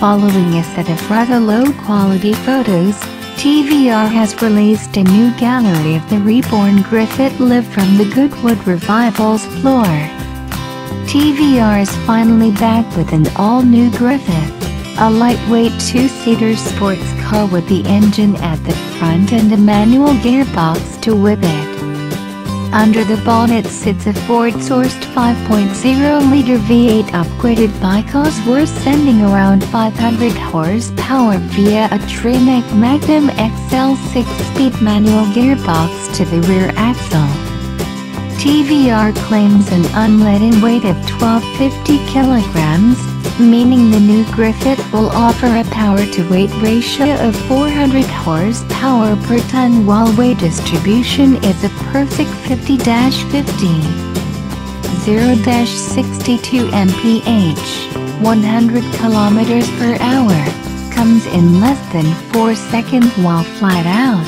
Following a set of rather low-quality photos, TVR has released a new gallery of the reborn Griffith Live from the Goodwood Revival's floor. TVR is finally back with an all-new Griffith, a lightweight two-seater sports car with the engine at the front and a manual gearbox to whip it. Under the bonnet sits a Ford-sourced 5.0-liter V8 upgraded by Cosworth sending around 500 horsepower via a Tremec Magnum XL 6-speed manual gearbox to the rear axle. TVR claims an unleaded weight of 1250 kilograms, meaning the new Griffith will offer a power-to-weight ratio of 400 horsepower per ton while weight distribution is a perfect 50-50. 0-62 mph, 100 km per hour, comes in less than 4 seconds while flat out.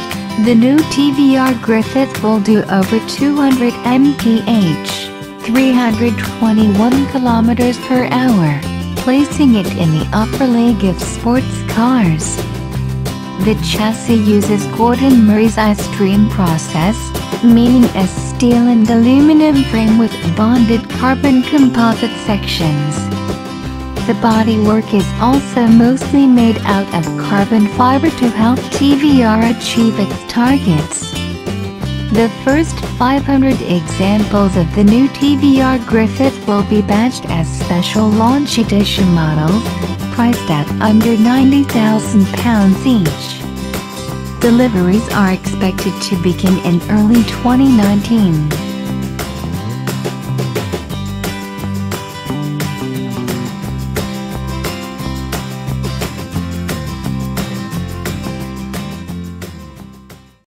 The new TVR Griffith will do over 200 mph, 321 km per hour placing it in the upper leg of sports cars. The chassis uses Gordon Murray's iStream process, meaning a steel and aluminum frame with bonded carbon composite sections. The bodywork is also mostly made out of carbon fiber to help TVR achieve its targets. The first 500 examples of the new TVR Griffith will be badged as special launch edition models, priced at under £90,000 each. Deliveries are expected to begin in early 2019.